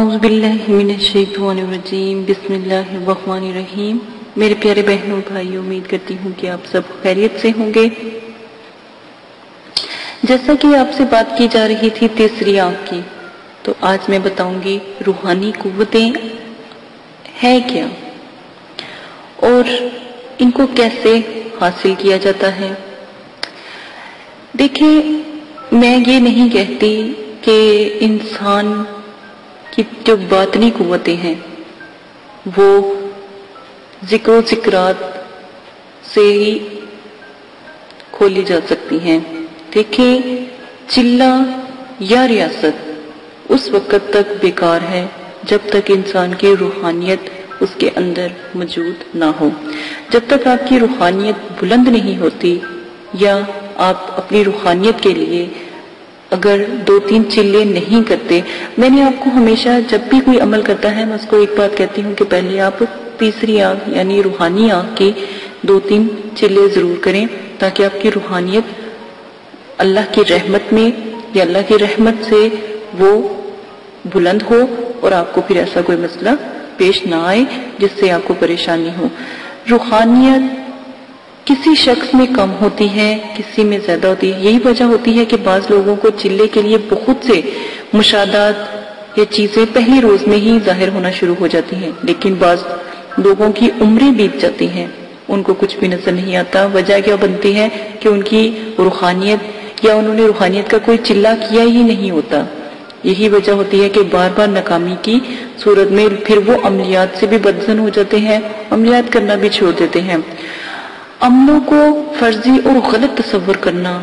اعوذ باللہ من الشیطان الرجیم، بسم اللہ الرحمن الرحیم۔ میرے پیارے بہنوں بھائی امید کرتی ہوں کہ آپ سب خیریت سے ہوں گے۔ جیسا کہ آپ سے بات کی جا رہی تھی تیسری آنکھ کی، تو آج میں بتاؤں گی روحانی قوتیں ہے کیا؟ اور ان کو کیسے حاصل کیا جاتا ہے؟ دیکھیں میں یہ نہیں کہتی کہ انسان کی جو باطنی قوتیں ہیں، وہ ذکر و ذکرات سے ہی کھولی جا سکتی ہیں۔ دیکھیں، چلہ یا ریاست اس وقت تک بیکار ہے جب تک انسان کی روحانیت اس کے اندر موجود نہ ہو۔ جب تک آپ کی روحانیت بلند نہیں ہوتی یا آپ اپنی روحانیت کے لیے اگر دو تین چلے نہیں کرتے، میں نے آپ کو ہمیشہ جب بھی کوئی عمل کرتا ہے، میں اس کو ایک بات کہتی ہوں کہ پہلے آپ تیسری آنکھ یعنی روحانی آنکھ کی دو تین چلے ضرور کریں تاکہ آپ کی روحانیت اللہ کی رحمت میں یا اللہ کی رحمت سے وہ بلند ہو اور آپ کو پھر ایسا کوئی مسئلہ پیش نہ آئے جس سے آپ کو پریشانی ہو۔ روحانیت کسی شخص میں کم ہوتی ہے، کسی میں زیادہ ہوتی ہے۔ یہی وجہ ہوتی ہے کہ بعض لوگوں کو چلے کے لیے بہت سے مشادات یا چیزیں پہلی روز میں ہی ظاہر ہونا شروع ہو جاتی ہیں، لیکن بعض لوگوں کی عمریں بیت جاتی ہیں۔ ان کو کچھ بھی نظر نہیں آتا۔ وجہ کیا بنتی ہے کہ ان کی روحانیت یا انہوں نے روحانیت کا کوئی چلہ کیا ہی نہیں ہوتا۔ یہی وجہ ہوتی ہے کہ بار بار ناکامی کی صورت میں پھر وہ عملیات سے بھی بدزن ہو جاتے ہیں، عملیات کرنا بھی چھوڑ دیتے ہیں۔ عملوں کو فرضی اور غلط تصور کرنا۔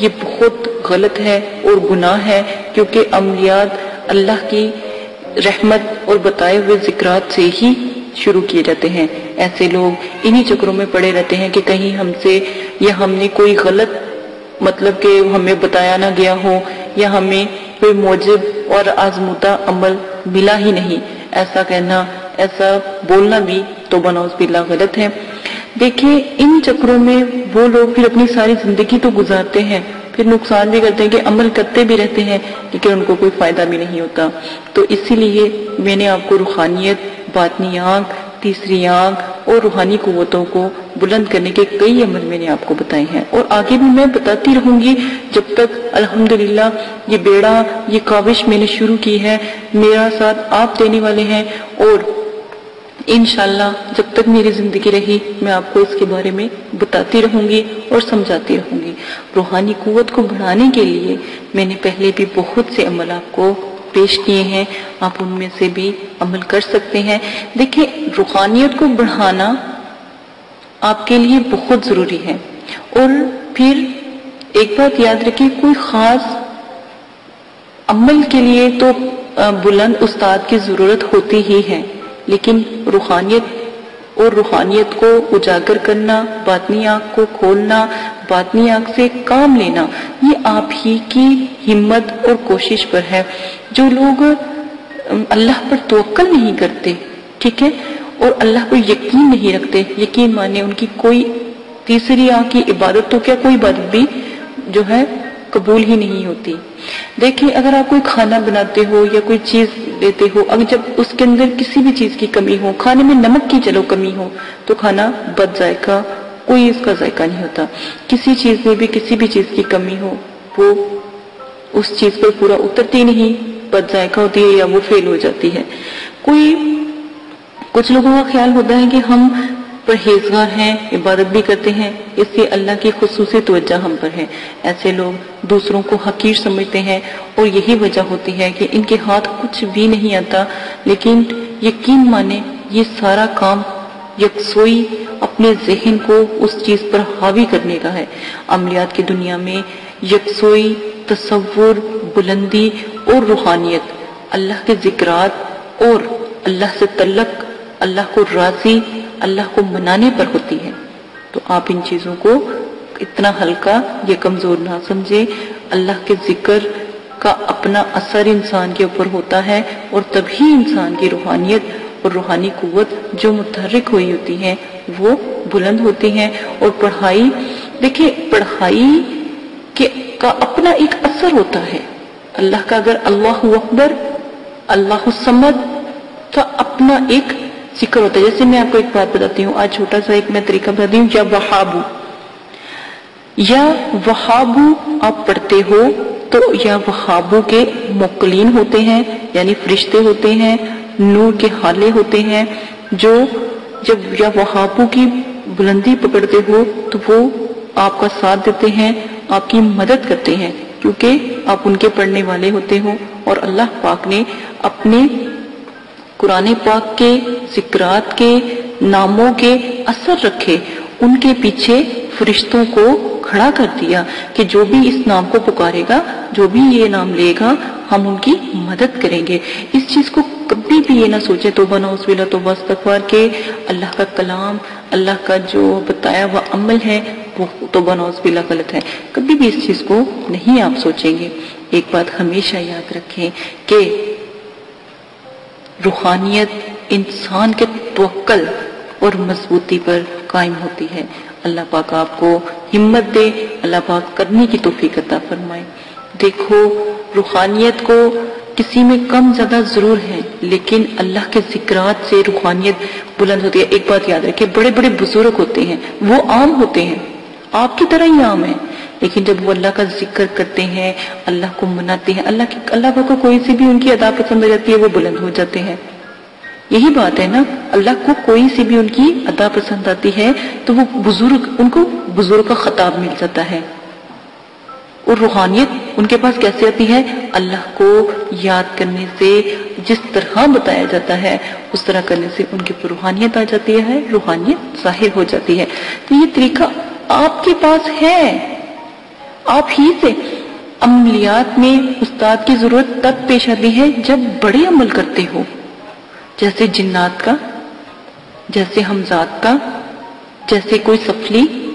یہ بہت غلط ہے اور گناہ ہے، کیونکہ عملیات اللہ کی رحمت اور بتائے ہوئے ذکرات سے ہی شروع کیے جاتے ہیں۔ ایسے لوگ انہی چکروں میں پڑے رہتے ہیں کہ کہیں ہم سے یا ہم نے کوئی غلط مطلب کہ ہمیں بتایا نہ گیا ہو، یا ہمیں کوئی موجب اور آزمودہ عمل ملا ہی نہیں۔ ایسا کہنا، ایسا بولنا بھی تو بناؤ باللہ غلط ہے۔ دیکھیں ان چکروں میں وہ لوگ پھر اپنی ساری زندگی تو گزارتے ہیں، پھر نقصان بھی کرتے ہیں کہ عمل کرتے بھی رہتے ہیں، لیکن ان کو کوئی فائدہ بھی نہیں ہوتا۔ تو اسی لیے میں نے آپ کو روحانیت، باطنی آنکھ، تیسری آنکھ اور روحانی قوتوں کو بلند کرنے کے کئی عمل میں نے آپ کو بتائے ہیں۔ اور آگے بھی میں بتاتی رہوں گی، جب تک الحمدللہ یہ بیڑا، یہ کاوش میں نے شروع کی ہے، میرا ساتھ آپ دینے والے ہیں اور انشاءاللہ جب تک میری زندگی رہی، میں آپ کو اس کے بارے میں بتاتی رہوں گی اور سمجھاتی رہوں گی روحانی قوت کو بڑھانے کے لیے میں نے پہلے بھی بہت سے عمل آپ کو پیش کیے ہیں۔ آپ ان میں سے بھی عمل کر سکتے ہیں۔ دیکھیں، روحانیت کو بڑھانا آپ کے لیے بہت ضروری ہے۔ اور پھر ایک بات یاد رکھیں، کوئی خاص عمل کے لیے تو بلند استاد کی ضرورت ہوتی ہی ہے۔ لیکن روحانیت اور روحانیت کو اجاگر کرنا، باطنی آنکھ کو کھولنا، باطنی آنکھ سے کام لینا، یہ آپ ہی کی ہمت اور کوشش پر ہے۔ جو لوگ اللہ پر توکل نہیں کرتے، ٹھیک ہے، اور اللہ کو یقین نہیں رکھتے، یقین مانے ان کی کوئی تیسری آنکھ کی عبادت تو کیا کوئی عبادت بھی جو ہے قبول ہی نہیں ہوتی۔ دیکھیں، اگر آپ کوئی کھانا بناتے ہو یا کوئی چیز لیتے ہو، اگر جب اس کے اندر کسی بھی چیز کی کمی ہو، کھانے میں نمک کی چلو کمی ہو، تو کھانا بد ذائقہ، کوئی اس کا ذائقہ نہیں ہوتا۔ کسی چیز میں بھی کسی بھی چیز کی کمی ہو، وہ اس چیز پر پورا اترتی نہیں، بد ذائقہ ہوتی ہے یا وہ فیل ہو جاتی ہے۔ کوئی، کچھ لوگوں کا خیال ہوتا ہے کہ ہم پرہیزگار ہیں، عبادت بھی کرتے ہیں، اس سے اللہ کی خصوصی توجہ ہم پر ہے۔ ایسے لوگ دوسروں کو حقیر سمجھتے ہیں اور یہی وجہ ہوتی ہے کہ ان کے ہاتھ کچھ بھی نہیں آتا، لیکن یقین مانے یہ سارا کام یکسوئی اپنے ذہن کو اس چیز پر حاوی کرنے کا ہے۔ عملیات کی دنیا میں یکسوئی تصور، بلندی اور روحانیت، اللہ کے ذکرات اور اللہ سے تعلق اللہ کو راضی، اللہ کو منانے پر ہوتی ہے۔ تو آپ ان چیزوں کو اتنا ہلکا یا کمزور نہ سمجھے۔ اللہ کے ذکر کا اپنا اثر انسان کے اوپر ہوتا ہے اور تبھی انسان کی روحانیت اور روحانی قوت جو متحرک ہوئی ہوتی ہے وہ بلند ہوتی ہیں۔ اور پڑھائی، دیکھیں، پڑھائی کے کا اپنا ایک اثر ہوتا ہے۔ اللہ کا اگر اللہ اکبر، اللہ سمد کا اپنا ایک ذکر ہوتا ہے۔ جیسے میں آپ کو ایک بات بتاتی ہوں، آج چھوٹا سا ایک میں طریقہ بتاتی ہوں، یا وہابو۔ یا وہابو آپ پڑھتے ہو تو یا وہابو کے مقلین ہوتے ہیں یعنی فرشتے ہوتے ہیں، نور کے حالے ہوتے ہیں، جو جب یا وہابو کی بلندی پکڑتے ہو تو وہ آپ کا ساتھ دیتے ہیں، آپ کی مدد کرتے ہیں، کیونکہ آپ ان کے پڑھنے والے ہوتے ہو۔ اور اللہ پاک نے اپنے قرآن پاک کے، ذکرات کے، ناموں کے اثر رکھے، ان کے پیچھے فرشتوں کو کھڑا کر دیا کہ جو بھی اس نام کو پکارے گا، جو بھی یہ نام لے گا، ہم ان کی مدد کریں گے۔ اس چیز کو کبھی بھی یہ نہ سوچے تو بنا اس ویلا تو بس کے۔ اللہ کا کلام، اللہ کا جو بتایا ہوا عمل ہے، وہ تو بنا اس غلط ہے۔ کبھی بھی اس چیز کو نہیں آپ سوچیں گے۔ ایک بات ہمیشہ یاد رکھیں کہ روحانیت انسان کے توکل اور مضبوطی پر قائم ہوتی ہے۔ اللہ پاک آپ کو ہمت دے، اللہ پاک کرنے کی توفیق عطا فرمائے۔ دیکھو، روحانیت کو کسی میں کم زیادہ ضرور ہے، لیکن اللہ کے ذکرات سے روحانیت بلند ہوتی ہے۔ ایک بات یاد رکھے بڑے بڑے بزرگ ہوتے ہیں، وہ عام ہوتے ہیں۔ آپ کی طرح ہی عام ہے لیکن جب وہ اللہ کا ذکر کرتے ہیں، اللہ کو مناتے ہیں، اللہ کی اللہ کو کوئی سی بھی ان کی ادا پسند ہو جاتی ہے، وہ بلند ہو جاتے ہیں۔ یہی بات ہے نا، اللہ کو کوئی سی بھی ان کی ادا پسند آتی ہے تو وہ بزرگ، ان کو بزرگ کا خطاب مل جاتا ہے۔ اور روحانیت ان کے پاس کیسے آتی ہے؟ اللہ کو یاد کرنے سے، جس طرح بتایا جاتا ہے، اس طرح کرنے سے ان کی روحانیت آ جاتی ہے، روحانیت ظاہر ہو جاتی ہے۔ تو یہ طریقہ آپ کے پاس ہے۔ آپ ہی سے عملیات میں استاد کی ضرورت تب پیش آتی ہے جب بڑے عمل کرتے ہو۔ جیسے جنات کا، جیسے حمزات کا، جیسے کوئی سفلی،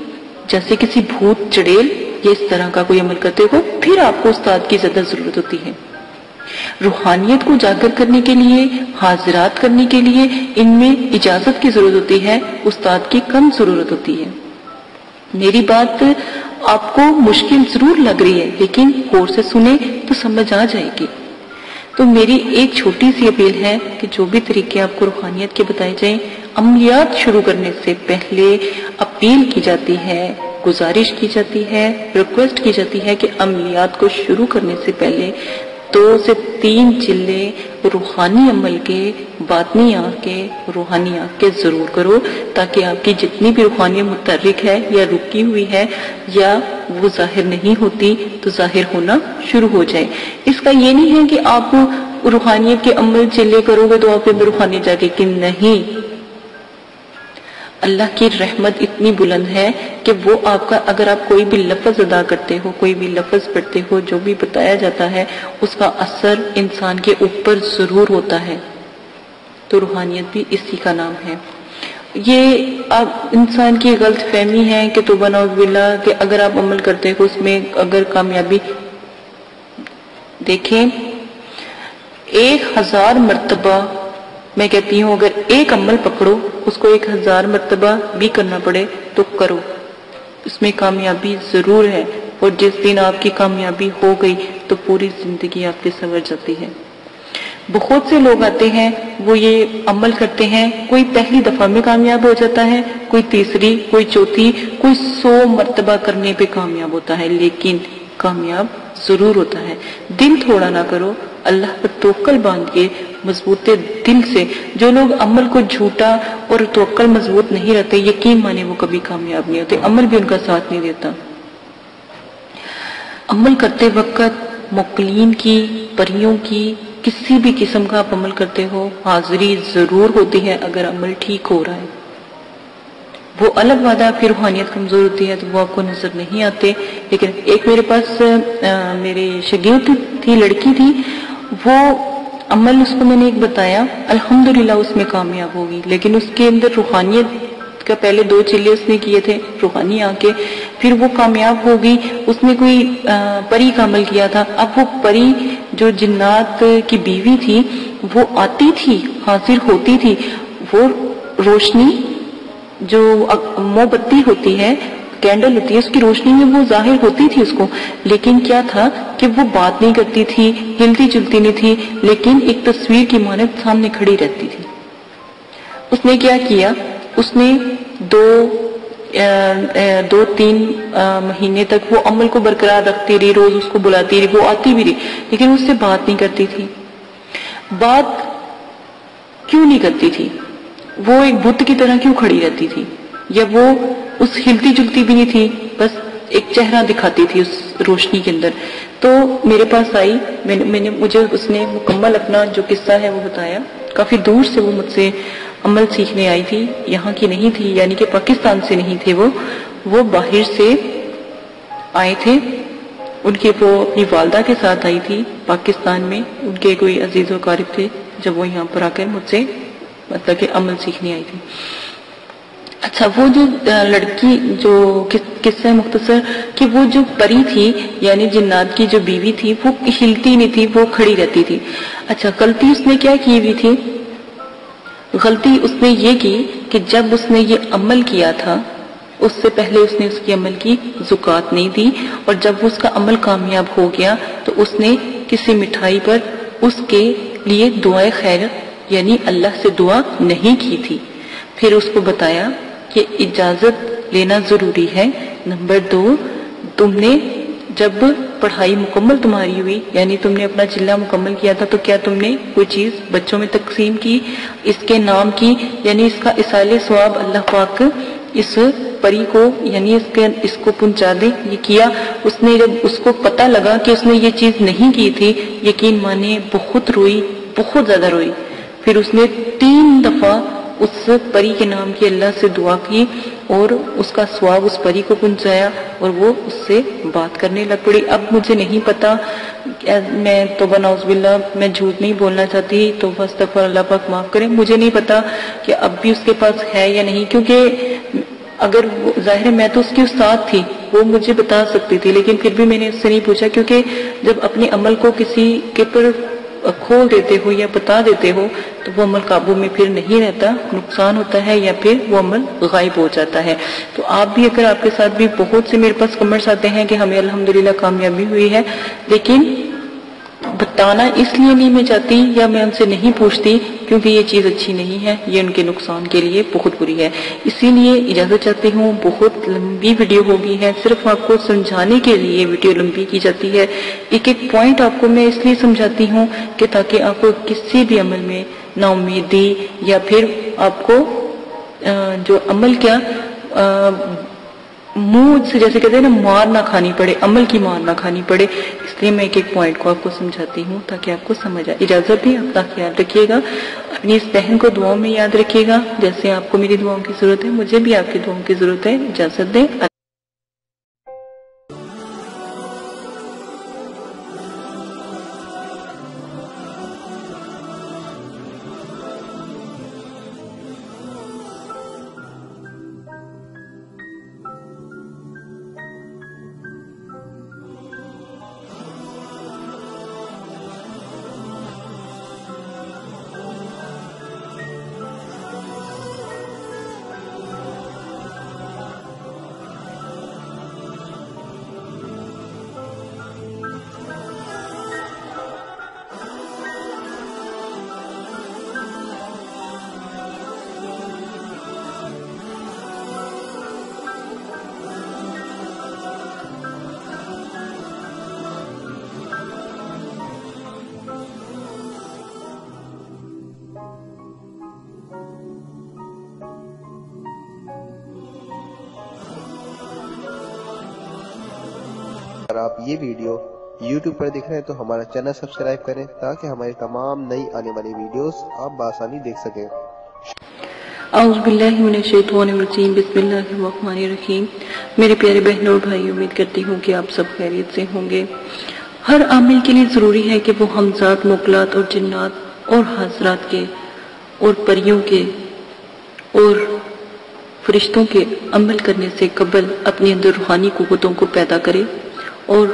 جیسے کسی بھوت چڑیل یا اس طرح کا کوئی عمل کرتے ہو، پھر آپ کو استاد کی زیادہ ضرورت ہوتی ہے۔ روحانیت کو جاگر کرنے کے لیے، حاضرات کرنے کے لیے ان میں اجازت کی ضرورت ہوتی ہے، استاد کی کم ضرورت ہوتی ہے۔ میری بات آپ کو مشکل ضرور لگ رہی ہے، لیکن غور سے سنیں تو سمجھ آ جائے گی۔ تو میری ایک چھوٹی سی اپیل ہے کہ جو بھی طریقے آپ کو روحانیت کے بتائے جائیں، عملیات شروع کرنے سے پہلے اپیل کی جاتی ہے، گزارش کی جاتی ہے ریکویسٹ کی جاتی ہے کہ عملیات کو شروع کرنے سے پہلے دو سے تین چلے روحانی عمل کے، باطنی آنکھ کے، روحانی آنکھ کے ضرور کرو تاکہ آپ کی جتنی بھی روحانی متحرک ہے یا رکی ہوئی ہے یا وہ ظاہر نہیں ہوتی تو ظاہر ہونا شروع ہو جائے۔ اس کا یہ نہیں ہے کہ آپ روحانیت کے عمل چلے کرو گے تو آپ کے روحانیت جا کے کہ نہیں۔ اللہ کی رحمت اتنی بلند ہے کہ وہ آپ کا اگر آپ کوئی بھی لفظ ادا کرتے ہو، کوئی بھی لفظ پڑھتے ہو، جو بھی بتایا جاتا ہے، اس کا اثر انسان کے اوپر ضرور ہوتا ہے۔ تو روحانیت بھی اسی کا نام ہے۔ یہ اب انسان کی غلط فہمی ہے کہ تو بنا بلا کہ اگر آپ عمل کرتے ہو، اس میں اگر کامیابی دیکھیں، ایک ہزار مرتبہ میں کہتی ہوں، اگر ایک عمل پکڑو، اس کو ایک ہزار مرتبہ بھی کرنا پڑے تو کرو۔ اس میں کامیابی ضرور ہے اور جس دن آپ کی کامیابی ہو گئی تو پوری زندگی آپ کی سنور جاتی ہے۔ بہت سے لوگ آتے ہیں، وہ یہ عمل کرتے ہیں، کوئی پہلی دفعہ میں کامیاب ہو جاتا ہے، کوئی تیسری، کوئی چوتھی، کوئی سو مرتبہ کرنے پہ کامیاب ہوتا ہے، لیکن کامیاب ضرور ہوتا ہے۔ دل تھوڑا نہ کرو، اللہ پر توکل باندھ کے مضبوط دل سے جو لوگ عمل کو جھوٹا اور توکل مضبوط نہیں رہتے، یقین مانے وہ کبھی کامیاب نہیں ہوتے، عمل بھی ان کا ساتھ نہیں دیتا۔ عمل کرتے وقت مقلین کی، پریوں کی، کسی بھی قسم کا آپ عمل کرتے ہو، حاضری ضرور ہوتی ہے اگر عمل ٹھیک ہو رہا ہے۔ وہ الگ وعدہ، آپ کی روحانیت کمزور ہوتی ہے تو وہ آپ کو نظر نہیں آتے۔ لیکن ایک میرے پاس میرے شگیت تھی، لڑکی تھی، وہ عمل اس کو میں نے ایک بتایا، الحمدللہ اس میں کامیاب ہوگی، لیکن اس کے اندر روحانیت کا پہلے دو چلے اس نے کیے تھے، روحانی آ کے پھر وہ کامیاب ہوگی، اس نے کوئی پری کا عمل کیا تھا۔ اب وہ پری جو جنات کی بیوی تھی، وہ آتی تھی، حاضر ہوتی تھی، وہ روشنی جو موم بتی ہوتی ہے کینڈل ہوتی ہے اس کی روشنی میں وہ ظاہر ہوتی تھی اس کو، لیکن کیا تھا کہ وہ بات نہیں کرتی تھی، ہلتی چلتی نہیں تھی، لیکن ایک تصویر کی مانت سامنے کھڑی رہتی تھی۔ اس نے کیا کیا؟ اس نے دو دو، تین مہینے تک وہ عمل کو برقرار رکھتی رہی، روز اس کو بلاتی رہی، وہ آتی بھی رہی، لیکن اس سے بات نہیں کرتی تھی۔ بات کیوں نہیں کرتی تھی؟ وہ ایک بت کی طرح کیوں کھڑی رہتی تھی؟ یا وہ اس ہلتی جلتی بھی نہیں تھی، بس ایک چہرہ دکھاتی تھی اس روشنی کے اندر۔ تو میرے پاس آئی، میں نے مجھے اس نے مکمل اپنا جو قصہ ہے وہ بتایا۔ کافی دور سے وہ مجھ سے عمل سیکھنے آئی تھی، یہاں کی نہیں تھی یعنی کہ پاکستان سے نہیں تھے وہ۔ وہ باہر سے آئے تھے۔ ان کے وہ اپنی والدہ کے ساتھ آئی تھی پاکستان میں۔ ان کے کوئی عزیز و قارب تھے، جب وہ یہاں پر آ کر مجھ سے مطلب کہ عمل سیکھنے آئی تھی۔ اچھا وہ جو لڑکی جو قصہ مختصر، کہ وہ جو پری تھی یعنی جنات کی جو بیوی تھی، وہ ہلتی نہیں تھی، وہ کھڑی رہتی تھی۔ اچھا غلطی اس نے کیا کی ہوئی تھی؟ غلطی اس نے یہ کی کہ جب اس نے یہ عمل کیا تھا، اس سے پہلے اس نے اس کی عمل کی زکات نہیں دی، اور جب اس کا عمل کامیاب ہو گیا، تو اس نے کسی مٹھائی پر اس کے لیے دعائیں خیر یعنی اللہ سے دعا نہیں کی تھی۔ پھر اس کو بتایا کہ اجازت لینا ضروری ہے۔ نمبر دو، تم نے جب پڑھائی مکمل تمہاری ہوئی یعنی تم نے اپنا چلہ مکمل کیا تھا، تو کیا تم نے کوئی چیز بچوں میں تقسیم کی؟ اس کے نام کی یعنی اس کا اسال ثواب اللہ پاک اس پری کو یعنی اس کے، اس کو پہنچا دے، یہ کیا۔ اس نے جب اس کو پتہ لگا کہ اس نے یہ چیز نہیں کی تھی، یقین مانے، بہت روئی، بہت زیادہ روئی۔ پھر اس نے تین دفعہ اس پری کے نام کی اللہ سے دعا کی اور اس کا سواب اس پری کو پہنچایا اور وہ اس سے بات کرنے لگ پڑی۔ اب مجھے نہیں پتا میں تو بناؤز باللہ میں جھوٹ نہیں بولنا چاہتی، تو بس دفعہ اللہ، پاک معاف کریں مجھے نہیں پتا کہ اب بھی اس کے پاس ہے یا نہیں، کیونکہ اگر ظاہر ہے میں تو اس کی استاد تھی، وہ مجھے بتا سکتی تھی، لیکن پھر بھی میں نے اس سے نہیں پوچھا، کیونکہ جب اپنے عمل کو کسی کے پر کھول دیتے ہو یا بتا دیتے ہو، تو وہ عمل قابو میں پھر نہیں رہتا، نقصان ہوتا ہے یا پھر وہ عمل غائب ہو جاتا ہے۔ تو آپ بھی اگر آپ کے ساتھ بھی بہت سے میرے پاس کمرس آتے ہیں کہ ہمیں الحمدللہ کامیابی ہوئی ہے، لیکن بتانا اس لیے نہیں میں چاہتی یا میں ان سے نہیں پوچھتی کیونکہ یہ چیز اچھی نہیں ہے، یہ ان کے نقصان کے لیے بہت بری ہے۔ اسی لیے اجازت چاہتی ہوں، بہت لمبی ویڈیو ہو گئی ہے، صرف آپ کو سمجھانے کے لیے ویڈیو لمبی کی جاتی ہے۔ ایک ایک پوائنٹ آپ کو میں اس لیے سمجھاتی ہوں کہ تاکہ آپ کو کسی بھی عمل میں نا امیدی یا پھر آپ کو جو عمل کیا منہ سے جیسے کہتے ہیں نا، مار نہ کھانی پڑے، عمل کی مار نہ کھانی پڑے۔ اس لیے میں ایک ایک پوائنٹ کو آپ کو سمجھاتی ہوں تاکہ آپ کو سمجھ آئے۔ اجازت بھی اپنا خیال رکھیے گا۔ اپنی اس بہن کو دعاؤں میں یاد رکھیے گا۔ جیسے آپ کو میری دعاؤں کی ضرورت ہے، مجھے بھی آپ کی دعاؤں کی ضرورت ہے، اجازت دیں۔ اگر آپ یہ ویڈیو یوٹیوب پر دیکھ رہے ہیں تو ہمارا چینل سبسکرائب کریں تاکہ ہماری تمام نئی آنے والی ویڈیوز آپ بآسانی دیکھ سکیں۔ اعوذ باللہ من الشیطان الرجیم، بسم اللہ الرحمن الرحیم۔ میرے پیارے بہنوں اور بھائی امید کرتی ہوں کہ آپ سب خیریت سے ہوں گے۔ ہر عامل کے لیے ضروری ہے کہ وہ حمزات مقلات اور جنات اور حضرات کے اور پریوں کے اور فرشتوں کے عمل کرنے سے قبل اپنے اندر روحانی قوتوں کو پیدا کرے۔ اور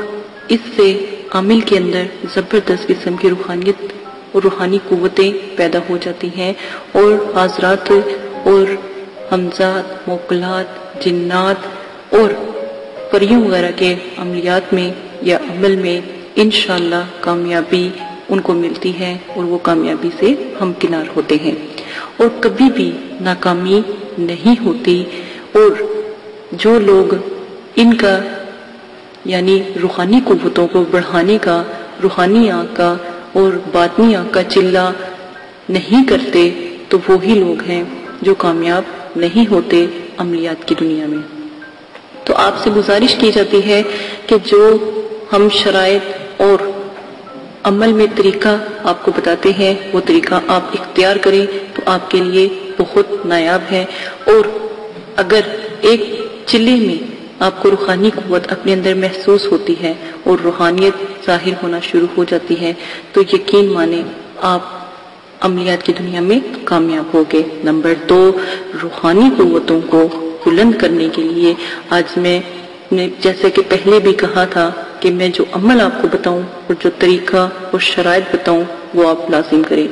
اس سے عامل کے اندر زبردست قسم کی روحانیت اور روحانی قوتیں پیدا ہو جاتی ہیں اور حاضرات اور حمزات موکلات جنات اور پریوں وغیرہ کے عملیات میں یا عمل میں انشاءاللہ کامیابی ان کو ملتی ہے اور وہ کامیابی سے ہم کنار ہوتے ہیں اور کبھی بھی ناکامی نہیں ہوتی اور جو لوگ ان کا یعنی روحانی قوتوں کو بڑھانے کا، روحانی آنکھ کا اور باطنی آنکھ کا چلہ نہیں کرتے تو وہی لوگ ہیں جو کامیاب نہیں ہوتے عملیات کی دنیا میں۔ تو آپ سے گزارش کی جاتی ہے کہ جو ہم شرائط اور عمل میں طریقہ آپ کو بتاتے ہیں، وہ طریقہ آپ اختیار کریں تو آپ کے لیے بہت نایاب ہے۔ اور اگر ایک چلے میں آپ کو روحانی قوت اپنے اندر محسوس ہوتی ہے اور روحانیت ظاہر ہونا شروع ہو جاتی ہے۔ تو یقین مانے آپ عملیات کی دنیا میں کامیاب ہوگے نمبر دو، روحانی قوتوں کو بلند کرنے کے لیے آج میں نے جیسے کہ پہلے بھی کہا تھا کہ میں جو عمل آپ کو بتاؤں اور جو طریقہ اور شرائط بتاؤں وہ آپ لازم کریں۔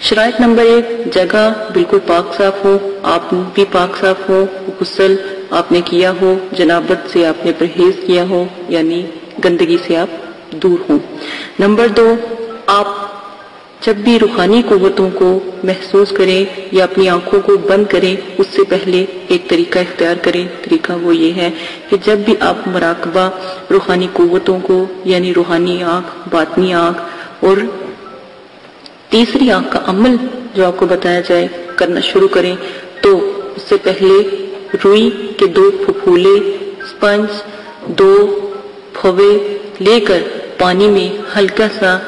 شرائط نمبر ایک، جگہ بالکل پاک صاف ہو، آپ بھی پاک صاف ہو غسل آپ نے کیا ہو؟ جنابت سے آپ نے پرہیز کیا ہو؟ یعنی گندگی سے آپ دور ہوں۔ نمبر دو، آپ جب بھی روحانی قوتوں کو محسوس کریں یا اپنی آنکھوں کو بند کریں، اس سے پہلے ایک طریقہ اختیار کریں۔ طریقہ وہ یہ ہے کہ جب بھی آپ مراقبہ روحانی قوتوں کو یعنی روحانی آنکھ، باطنی آنکھ اور تیسری آنکھ کا عمل جو آپ کو بتایا جائے، کرنا شروع کریں، تو اس سے پہلے روئی کے دو پھپھولے سپنج، دو پھوے لے کر پانی میں ہلکا سا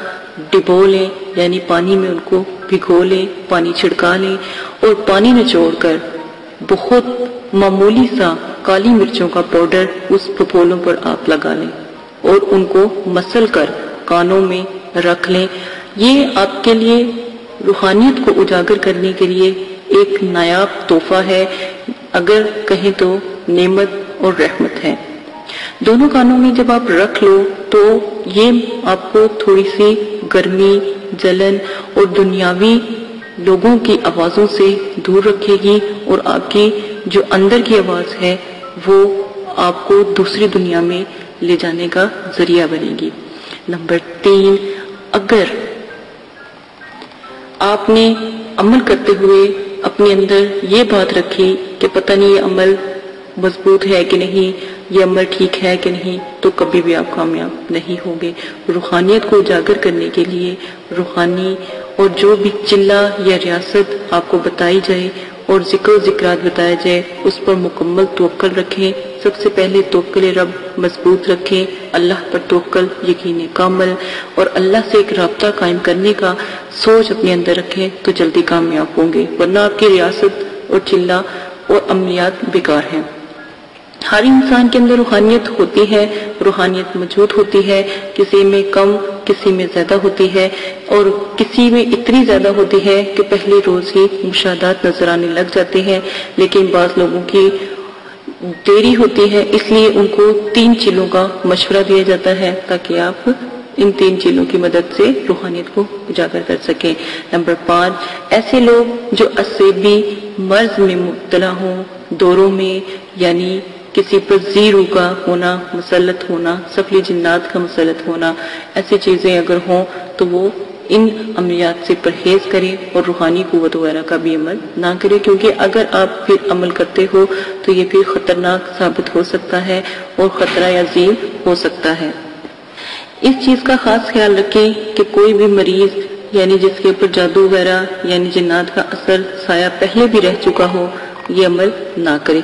ڈبو لیں یعنی پانی میں ان کو بھگو لیں، پانی چھڑکا لیں اور پانی نچوڑ کر بہت معمولی سا کالی مرچوں کا پاؤڈر اس پھپھولوں پر آپ لگا لیں اور ان کو مسل کر کانوں میں رکھ لیں۔ یہ آپ کے لیے روحانیت کو اجاگر کرنے کے لیے ایک نایاب تحفہ ہے۔ اگر کہیں تو نعمت اور رحمت ہے۔ دونوں کانوں میں جب آپ رکھ لو تو یہ آپ کو تھوڑی سی گرمی، جلن اور دنیاوی لوگوں کی آوازوں سے دور رکھے گی اور آپ کی جو اندر کی آواز ہے وہ آپ کو دوسری دنیا میں لے جانے کا ذریعہ بنے گی۔ نمبر تین، اگر آپ نے عمل کرتے ہوئے اپنے اندر یہ بات رکھی کہ پتہ نہیں یہ عمل مضبوط ہے کہ نہیں، یہ عمل ٹھیک ہے کہ نہیں، تو کبھی بھی آپ کامیاب نہیں ہوں گے۔ روحانیت کو اجاگر کرنے کے لیے روحانی اور جو بھی چلہ یا ریاست آپ کو بتائی جائے اور ذکر و ذکرات بتایا جائے، اس پر مکمل توکل رکھیں۔ سب سے پہلے توکل رب مضبوط رکھیں، اللہ پر توکل یقین کامل، اور اللہ سے ایک رابطہ قائم کرنے کا سوچ اپنے اندر رکھیں تو جلدی کامیاب ہوں گے، ورنہ آپ کی ریاست اور چلہ اور عملیات بیکار ہیں۔ ہر انسان کے اندر روحانیت ہوتی ہے، روحانیت موجود ہوتی ہے، کسی میں کم، کسی میں زیادہ ہوتی ہے، اور کسی میں اتنی زیادہ ہوتی ہے کہ پہلے روز ہی مشاہدات نظر آنے لگ جاتے ہیں، لیکن بعض لوگوں کی دیری ہوتی ہے، اس لیے ان کو تین چیلوں کا مشورہ دیا جاتا ہے تاکہ آپ ان تین چیلوں کی مدد سے روحانیت کو اجاگر کر سکیں۔ نمبر پانچ، ایسے لوگ جو اسیبی مرض میں مبتلا ہوں، دوروں میں یعنی کسی پر زیرو کا ہونا، مسلط ہونا سفلی جنات کا مسلط ہونا، ایسی چیزیں اگر ہوں تو وہ ان عملیات سے پرہیز کریں اور روحانی قوت وغیرہ کا بھی عمل نہ کرے کیونکہ اگر آپ پھر عمل کرتے ہو تو یہ پھر خطرناک ثابت ہو سکتا ہے اور خطرہ عظیم ہو سکتا ہے۔ اس چیز کا خاص خیال رکھیں کہ کوئی بھی مریض یعنی جس کے اوپر جادو وغیرہ یعنی جنات کا اثر سایہ پہلے بھی رہ چکا ہو یہ عمل نہ کرے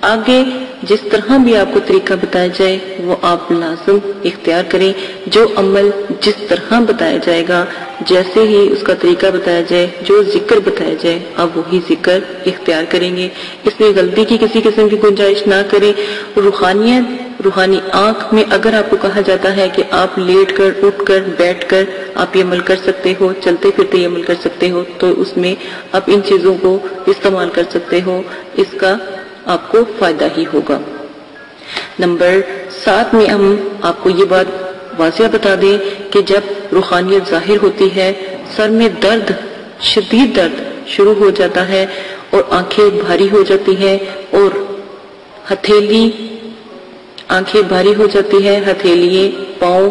آگے جس طرح بھی آپ کو طریقہ بتایا جائے، وہ آپ لازم اختیار کریں۔ جو عمل جس طرح بتایا جائے گا، جیسے ہی اس کا طریقہ بتایا جائے، جو ذکر بتایا جائے، آپ وہی ذکر اختیار کریں گے۔ اس میں غلطی کی کسی قسم کی گنجائش نہ کریں۔ روحانیت روحانی آنکھ میں اگر آپ کو کہا جاتا ہے کہ آپ لیٹ کر، اٹھ کر، بیٹھ کر آپ یہ عمل کر سکتے ہو، چلتے پھرتے یہ عمل کر سکتے ہو، تو اس میں آپ ان چیزوں کو استعمال کر سکتے ہو، اس کا آپ کو فائدہ ہی ہوگا۔ نمبر سات میں ہم آپ کو یہ بات واضح بتا دیں کہ جب روحانیت ظاہر ہوتی ہے، سر میں درد، شدید درد شروع ہو جاتا ہے اور آنکھیں بھاری ہو جاتی ہیں اور ہتھیلی آنکھیں بھاری ہو جاتی ہے ہتھیلیے پاؤں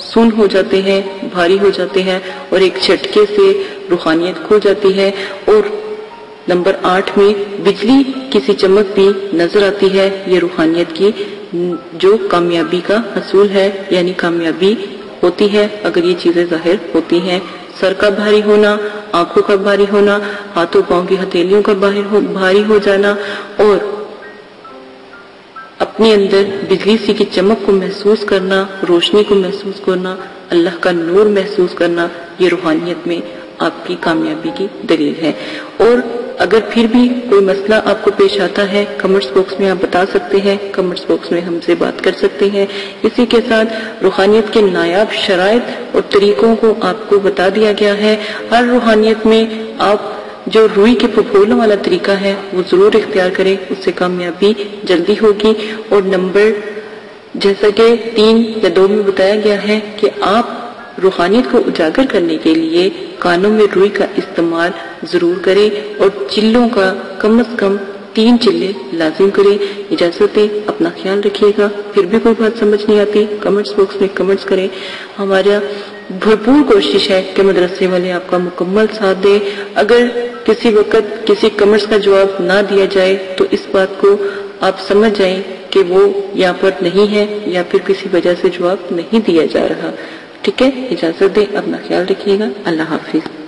سن ہو جاتے ہیں، بھاری ہو جاتے ہیں اور ایک جھٹکے سے روحانیت کھو جاتی ہے اور نمبر آٹھ میں بجلی کسی چمک بھی نظر آتی ہے، یہ روحانیت کی جو کامیابی کا حصول ہے یعنی کامیابی ہوتی ہے اگر یہ چیزیں ظاہر ہوتی ہیں۔ سر کا بھاری ہونا، آنکھوں کا بھاری ہونا، ہاتھوں پاؤں کی ہتھیلیوں کا بھاری ہو جانا اور اپنے اندر بجلی سی کی چمک کو محسوس کرنا، روشنی کو محسوس کرنا، اللہ کا نور محسوس کرنا، یہ روحانیت میں آپ کی کامیابی کی دلیل ہے۔ اور اگر پھر بھی کوئی مسئلہ آپ کو پیش آتا ہے کمرس باکس میں آپ بتا سکتے ہیں کمرس باکس میں ہم سے بات کر سکتے ہیں۔ اسی کے ساتھ روحانیت کے نایاب شرائط اور طریقوں کو آپ کو بتا دیا گیا ہے۔ ہر روحانیت میں آپ جو روئی کے پھولوں والا طریقہ ہے، وہ ضرور اختیار کریں، اس سے کامیابی جلدی ہوگی۔ اور نمبر، جیسا کہ تین یا دو میں بتایا گیا ہے کہ آپ روحانیت کو اجاگر کرنے کے لیے کانوں میں روئی کا استعمال ضرور کریں اور چلوں کا کم از کم تین چلے لازم کریں۔ اجازت دیں، اپنا خیال رکھیے گا، پھر بھی کوئی بات سمجھ نہیں آتی۔ کمنٹس باکس میں کمنٹس کریں۔ ہمارا بھرپور کوشش ہے کہ مدرسے والے آپ کا مکمل ساتھ دیں۔ اگر کسی وقت کسی کمرس کا جواب نہ دیا جائے تو اس بات کو آپ سمجھ جائیں کہ وہ یہاں پر نہیں ہے یا پھر کسی وجہ سے جواب نہیں دیا جا رہا۔ ٹھیک ہے؟ اجازت دیں، اپنا خیال رکھیے گا۔ اللہ حافظ۔